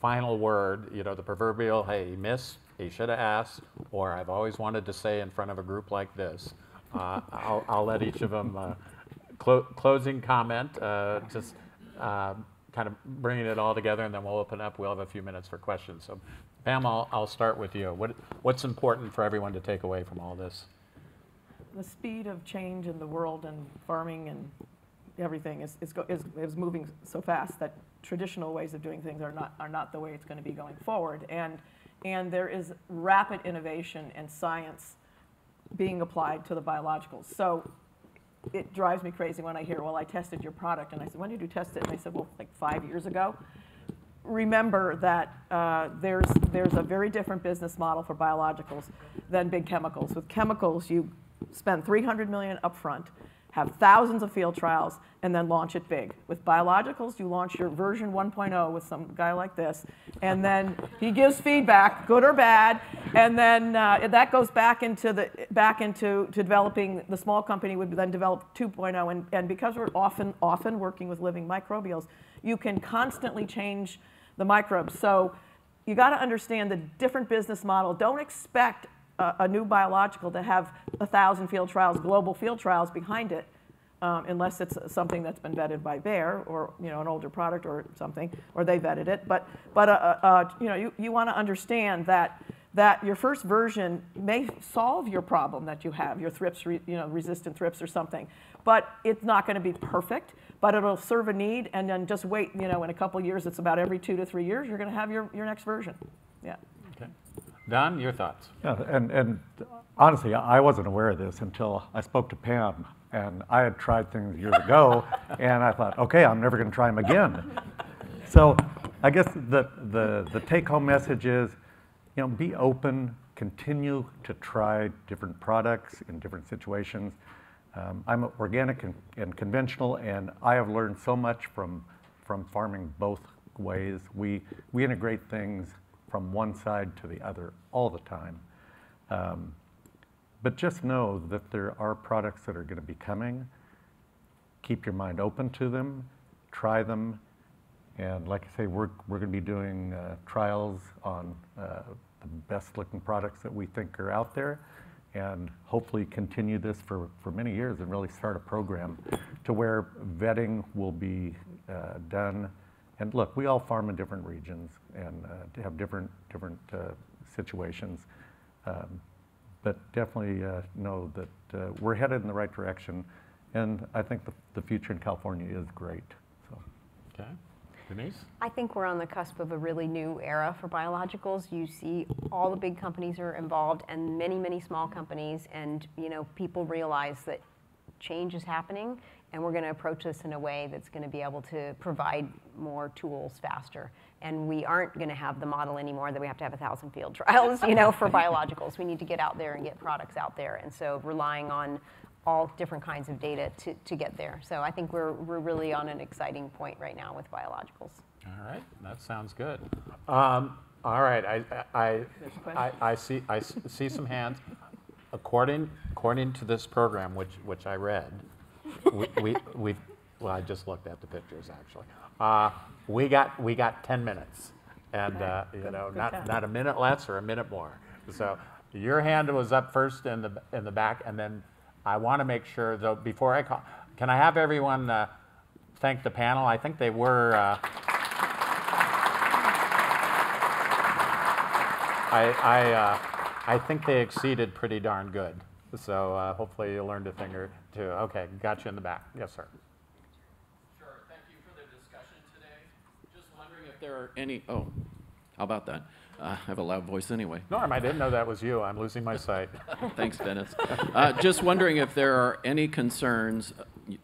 final word, you know, the proverbial, hey, you missed, you should have asked, or I've always wanted to say in front of a group like this. Uh, I'll, I'll let each of them, uh, clo- closing comment, uh, just um, kind of bringing it all together, and then we'll open up. We'll have a few minutes for questions. So Pam, I'll, I'll start with you. What, what's important for everyone to take away from all this? The speed of change in the world and farming and everything is, is, is, is moving so fast that traditional ways of doing things are not, are not the way it's going to be going forward. And, and there is rapid innovation and science being applied to the biologicals. So it drives me crazy when I hear, well, I tested your product. And I said, when did you test it? And they said, well, like five years ago. Remember that uh, there's, there's a very different business model for biologicals than big chemicals. With chemicals, you spend 300 million upfront, have thousands of field trials, and then launch it big. With biologicals, you launch your version 1.0 with some guy like this, and then he gives feedback, good or bad, and then uh, that goes back into the back into to developing. The small company would then develop 2.0, and, and because we're often often working with living microbials, you can constantly change the microbes. So you got to understand the different business model. Don't expect a, new biological to have a thousand field trials, global field trials behind it, um, unless it's something that's been vetted by Bayer or you know an older product or something, or they vetted it. But but uh, uh, you know you, you want to understand that that your first version may solve your problem that you have, your thrips, you know, resistant thrips or something, but it's not going to be perfect. But it'll serve a need, and then just wait. You know, in a couple years, it's about every two to three years, you're going to have your, your next version. Yeah. Don, your thoughts? Yeah, and, and honestly, I wasn't aware of this until I spoke to Pam, and I had tried things years ago, and I thought, okay, I'm never going to try them again. So I guess the, the, the take-home message is, you know, be open, continue to try different products in different situations. Um, I'm organic and, and conventional, and I have learned so much from, from farming both ways. We, we integrate things from one side to the other all the time. Um, but just know that there are products that are going to be coming. Keep your mind open to them, try them, and like I say, we're, we're going to be doing uh, trials on uh, the best looking products that we think are out there and hopefully continue this for, for many years and really start a program to where vetting will be uh, done. And look, we all farm in different regions and uh, have different, different uh, situations. Um, but definitely uh, know that uh, we're headed in the right direction. And I think the, the future in California is great. So. Okay. Denise? I think we're on the cusp of a really new era for biologicals. You see all the big companies are involved and many, many small companies and you know people realize that change is happening and we're going to approach this in a way that's going to be able to provide more tools faster. And we aren't going to have the model anymore that we have to have a thousand field trials, you know, for biologicals. We need to get out there and get products out there. And so relying on all different kinds of data to, to get there. So I think we're, we're really on an exciting point right now with biologicals. All right, that sounds good. Um, all right, I, I, a question? I, I see, I s- see some hands. According, according to this program, which, which I read, we, we, we, well, I just looked at the pictures actually. Uh, we got, we got 10 minutes, and uh, you know, not, not a minute less or a minute more. So your hand was up first in the, in the back, and then I want to make sure though before I call, can I have everyone uh, thank the panel? I think they were. Uh, I, I, uh, I think they exceeded pretty darn good. So uh, hopefully you learned a thing or two. Okay, got you in the back. Yes, sir. Sure, thank you for the discussion today. Just wondering if there are any, oh, how about that? Uh, I have a loud voice anyway. Norm, I didn't know that was you. I'm losing my sight. Thanks, Dennis. Uh, Just wondering if there are any concerns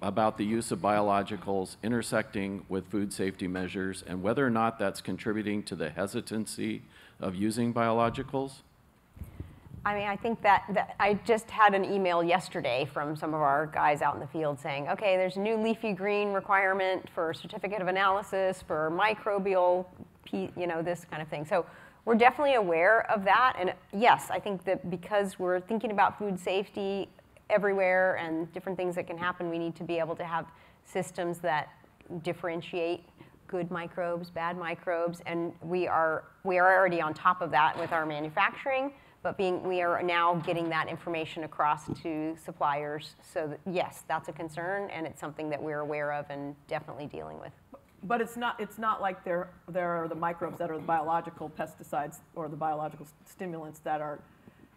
about the use of biologicals intersecting with food safety measures and whether or not that's contributing to the hesitancy of using biologicals? I mean, I think that, that I just had an email yesterday from some of our guys out in the field saying, okay, there's a new leafy green requirement for certificate of analysis for microbial, you know, this kind of thing. So we're definitely aware of that. And yes, I think that because we're thinking about food safety everywhere and different things that can happen, we need to be able to have systems that differentiate good microbes, bad microbes, and we are we are already on top of that with our manufacturing. But being we are now getting that information across to suppliers. So that, yes, that's a concern, and it's something that we're aware of and definitely dealing with. But it's not, it's not like there, there are the microbes that are the biological pesticides or the biological stimulants that are,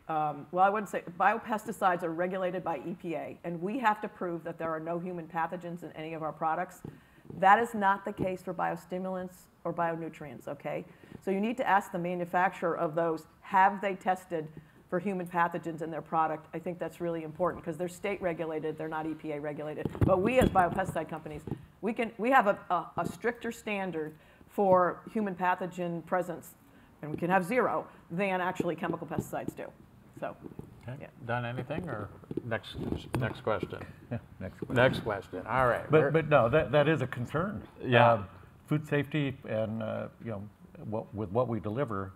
um, well, I wouldn't say, biopesticides are regulated by EPA, and we have to prove that there are no human pathogens in any of our products. That is not the case for biostimulants or bionutrients, okay? So you need to ask the manufacturer of those, have they tested for human pathogens in their product? I think that's really important because they're state regulated, they're not EPA regulated. But we as biopesticide companies, we, can, we have a, a, a stricter standard for human pathogen presence, and we can have zero, than actually chemical pesticides do. So, Okay. Yeah. Don anything, or next, next question? Yeah, next question. Next question, all right. we're- But, but no, that, that is a concern. Yeah. Um, Food safety and, uh, you know, what, with what we deliver,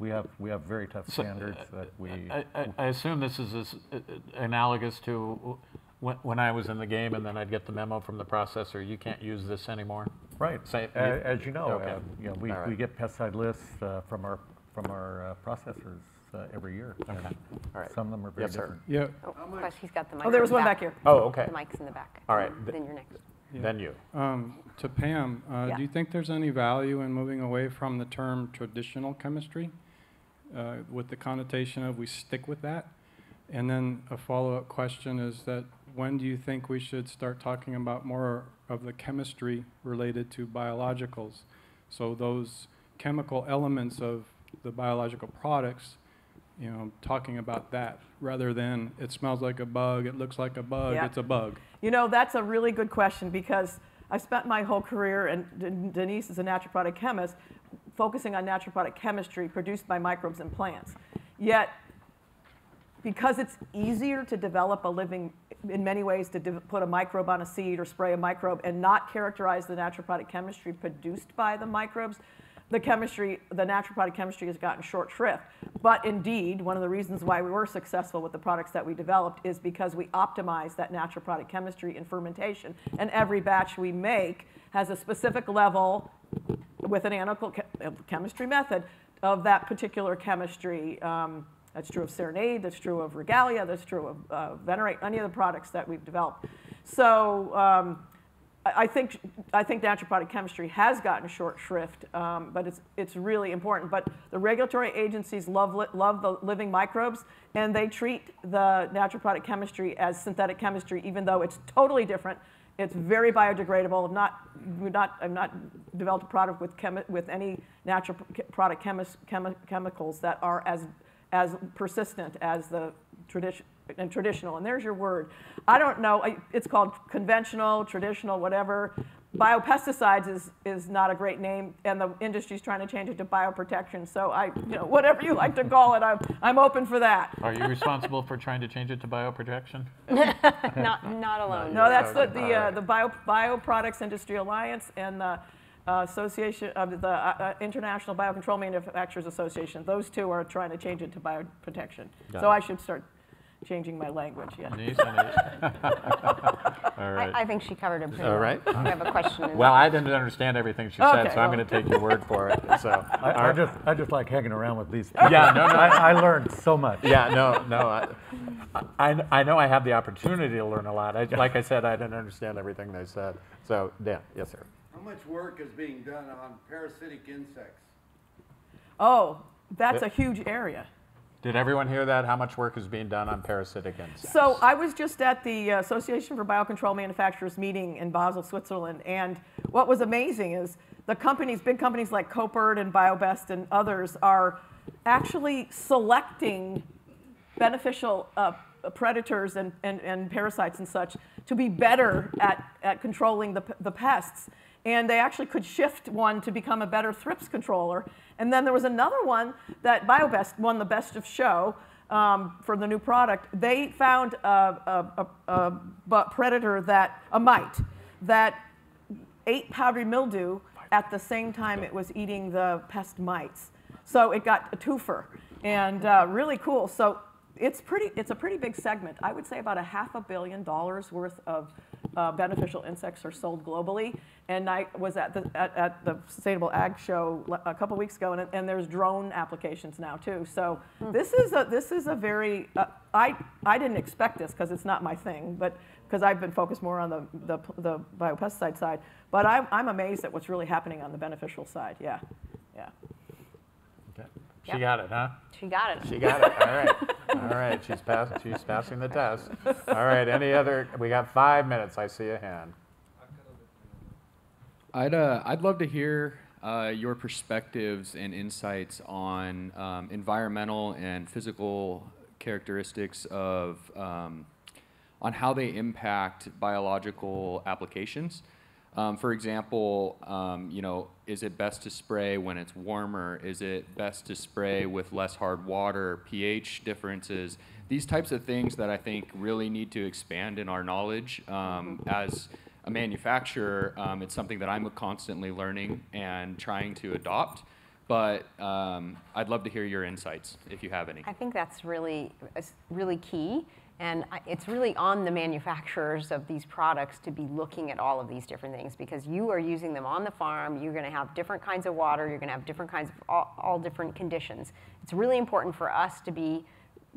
we have, we have very tough standards that we, I, I- I assume this is as- uh, analogous to when, when I was in the game and then I'd get the memo from the processor, you can't use this anymore? right. Say- As you know, Okay. uh, you know, we, right. we get pesticide lists uh, from our, from our uh, processors uh, every year. Okay, all right. Some of them are very Yes, sir. different. Yeah, Oh, question, he's got the mic. oh, there in was the one back here. Oh, okay, The mic's in the back. All right. Then you're next. then you. um, to Pam, uh, Yeah. do you think there's any value in moving away from the term traditional chemistry uh, with the connotation of we stick with that? And then a follow-up question is that when do you think we should start talking about more of the chemistry related to biologicals? So those chemical elements of the biological products, you know, talking about that rather than it smells like a bug, it looks like a bug, Yeah. it's a bug. You know, that's a really good question because I spent my whole career, and Denise is a natural product chemist, focusing on natural product chemistry produced by microbes and plants. Yet, because it's easier to develop a living, in many ways, to put a microbe on a seed or spray a microbe and not characterize the natural product chemistry produced by the microbes, the chemistry, the natural product chemistry has gotten short shrift. But indeed, one of the reasons why we were successful with the products that we developed is because we optimized that natural product chemistry in fermentation. And every batch we make has a specific level with an analytical uh, chemistry method of that particular chemistry. Um, that's true of Serenade, that's true of Regalia, that's true of uh, Venerate, any of the products that we've developed. So um, I think, I think natural product chemistry has gotten short shrift, um, but it's, it's really important. But the regulatory agencies love, love the living microbes, and they treat the natural product chemistry as synthetic chemistry, even though it's totally different. It's very biodegradable. I've not, not, I've not developed a product with, chemi- with any natural product chemis- chemi- chemicals that are as, as persistent as the tradition, and traditional. And there's your word. I don't know. It's called conventional, traditional, whatever. Biopesticides is, is not a great name, and the industry's trying to change it to bioprotection. So I, you know, whatever you like to call it, I'm, I'm open for that. Are you responsible for trying to change it to bioprotection? Not, not alone. No, that's the, the, uh, the Bio, Bioproducts Industry Alliance and the uh, Association of the uh, uh, International Biocontrol Manufacturers Association. Those two are trying to change it to bioprotection. Got So it. I should start changing my language, yeah. Denise, any- I. I think she covered it pretty All well. right. I have a question. Well. I didn't understand everything she said, Okay, so I'm going to take your word for it, so. I, I just, I just like hanging around with these people. Yeah, no, no. I, I learned so much. Yeah, no, no. I, I, I know I have the opportunity to learn a lot. I, like I said, I didn't understand everything they said. So, Dan, yes, sir. How much work is being done on parasitic insects? Oh, that's a huge area. Did everyone hear that? How much work is being done on parasitic insects? So I was just at the Association for Biocontrol Manufacturers meeting in Basel, Switzerland, and what was amazing is the companies, big companies like Koppert and BioBest and others, are actually selecting beneficial uh, predators and, and, and parasites and such to be better at, at controlling the, the pests. And they actually could shift one to become a better thrips controller. And then there was another one that BioBest won the best of show um, for the new product, they found a, a, a, a predator that, a mite, that ate powdery mildew at the same time it was eating the pest mites. So it got a twofer, and uh, really cool. So it's pretty. It's a pretty big segment. I would say about a half a billion dollars worth of uh, beneficial insects are sold globally. And I was at the at, at the Sustainable Ag Show a couple weeks ago, and, and there's drone applications now too. So this is a this is a very uh, I I didn't expect this because it's not my thing, but because I've been focused more on the the, the biopesticide side. But I'm I'm amazed at what's really happening on the beneficial side. Yeah, yeah. Okay. She Yep. got it, huh? She got it. She got it. All right. All right. She's pass, she's passing the test. All right. Any other? We got five minutes. I see a hand. I'd uh, I'd love to hear uh, your perspectives and insights on um, environmental and physical characteristics of um, on how they impact biological applications. Um, for example, um, you know, is it best to spray when it's warmer? Is it best to spray with less hard water? pH differences? These types of things that I think really need to expand in our knowledge um, as a manufacturer, um, it's something that I'm constantly learning and trying to adopt. But um, I'd love to hear your insights if you have any. I think that's really, really key. And it's really on the manufacturers of these products to be looking at all of these different things because you are using them on the farm. You're going to have different kinds of water. You're going to have different kinds of all, all different conditions. It's really important for us to be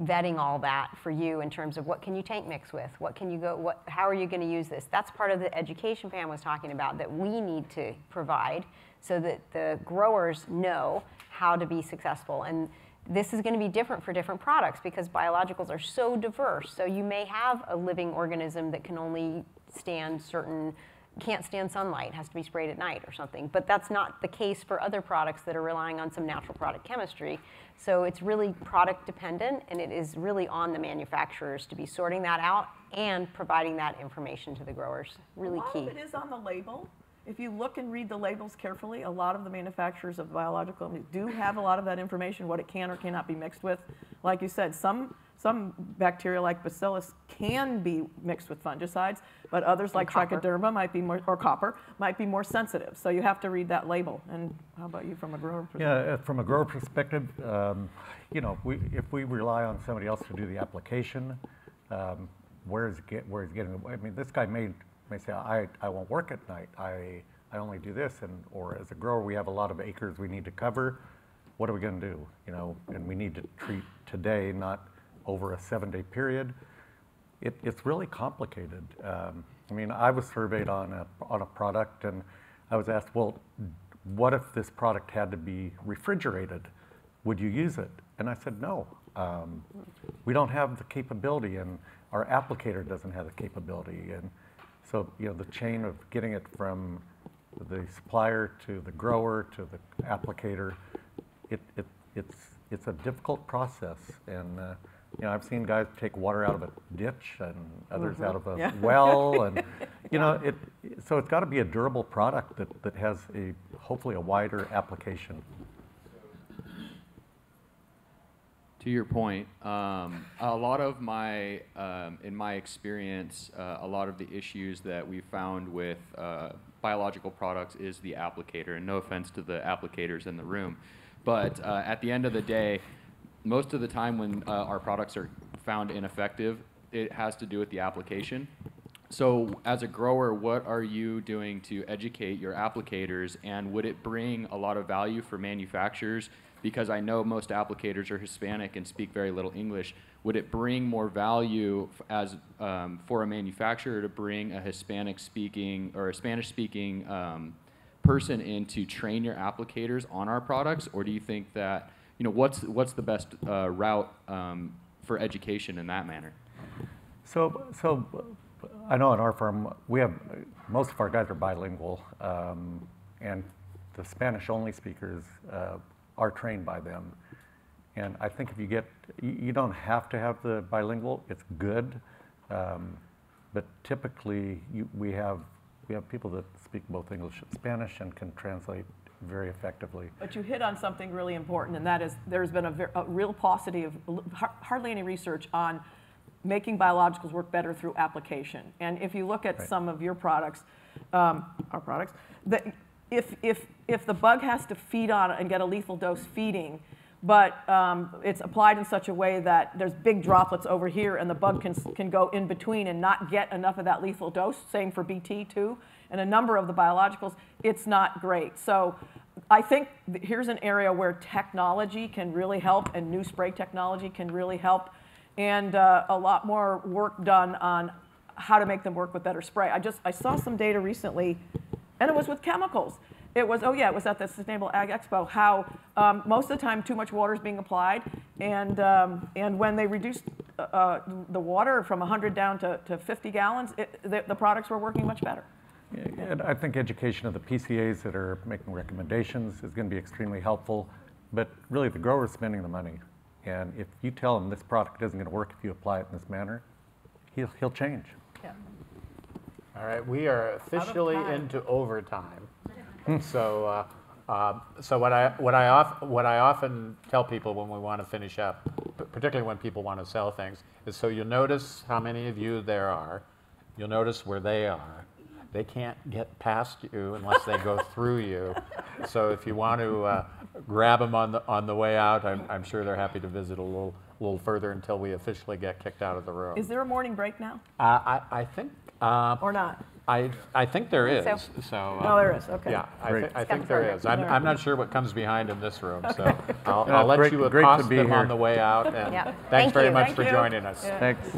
vetting all that for you in terms of what can you tank mix with what can you go what how are you going to use this that's part of the education pam was talking about that we need to provide so that the growers know how to be successful and this is going to be different for different products because biologicals are so diverse so you may have a living organism that can only stand certain can't stand sunlight, has to be sprayed at night or something. But that's not the case for other products that are relying on some natural product chemistry. So it's really product dependent, and it is really on the manufacturers to be sorting that out and providing that information to the growers. Really key. it is on the label. If you look and read the labels carefully, a lot of the manufacturers of biological do have a lot of that information, what it can or cannot be mixed with. Like you said, some some bacteria like Bacillus can be mixed with fungicides, but others like copper. Trichoderma might be more, or copper, might be more sensitive. So you have to read that label. And how about you from a grower perspective? Yeah, uh, from a grower perspective, um, you know, we, if we rely on somebody else to do the application, um, where is get, where is getting? Away? I mean, this guy may may say, I, I won't work at night. I I only do this, and or as a grower, we have a lot of acres we need to cover. What are we going to do? You know, and we need to treat today, not over a seven-day period. It, it's really complicated. Um, I mean, I was surveyed on a, on a product and I was asked, well, what if this product had to be refrigerated? Would you use it? And I said, no. Um, we don't have the capability and our applicator doesn't have the capability. And so, you know, the chain of getting it from the supplier to the grower to the applicator, it, it, it's, it's a difficult process. And, uh, you know, I've seen guys take water out of a ditch and others out of a Yeah. well. And, you know, it, so it's got to be a durable product that, that has a, hopefully a wider application. To your point, um, a lot of my, um, in my experience, uh, a lot of the issues that we found with uh, biological products is the applicator. And no offense to the applicators in the room, but uh, at the end of the day, most of the time when uh, our products are found ineffective, it has to do with the application. So, as a grower, what are you doing to educate your applicators, and would it bring a lot of value for manufacturers? Because I know most applicators are Hispanic and speak very little English. Would it bring more value as um, for a manufacturer to bring a Hispanic-speaking or a Spanish-speaking um, person in to train your applicators on our products, or do you think that you know what's what's the best uh, route um, for education in that manner? So, so I know in our firm, we have, most of our guys are bilingual, um, and the Spanish-only speakers uh, are trained by them. And I think if you get, you, don't have to have the bilingual, it's good. Um, but typically, you, we have, we have people that speak both English and Spanish and can translate very effectively. But you hit on something really important, and that is there's been a, ver- a real paucity of hardly any research on making biologicals work better through application. And if you look at Right. some of your products, um, our products, that if, if, if the bug has to feed on it and get a lethal dose feeding, but um, it's applied in such a way that there's big droplets over here and the bug can, can go in between and not get enough of that lethal dose, same for BT too, and a number of the biologicals, it's not great. So I think here's an area where technology can really help and new spray technology can really help and uh, a lot more work done on how to make them work with better spray. I just, I saw some data recently and it was with chemicals. It was, oh yeah, it was at the Sustainable Ag Expo, how um, most of the time too much water is being applied, and, um, and when they reduced uh, uh, the water from 100 down to, to 50 gallons, it, the, the products were working much better. And I think education of the PCAs that are making recommendations is going to be extremely helpful, but really the grower's spending the money. And if you tell him this product isn't going to work if you apply it in this manner, he'll, he'll change. All right, we are officially into overtime. So, uh, uh, so what I, what I of, what I often tell people when we want to finish up, particularly when people want to sell things, is so you'll notice how many of you there are. You'll notice where they are. They can't get past you unless they go through you. So if you want to uh, grab them on the, on the way out, I'm, I'm sure they're happy to visit a little, little further until we officially get kicked out of the room. Is there a morning break now Uh, I, I think, uh, or not? I, I think there is, so. so. uh, No, there is, okay. Yeah, I, Great. thi- I It's got think the there program. is. I'm, I'm not sure what comes behind in this room, so I'll, I'll let great- you great to accost be them on the way out, and Yeah. thanks Thank very you. much Thank for you. joining us. Yeah. Thanks.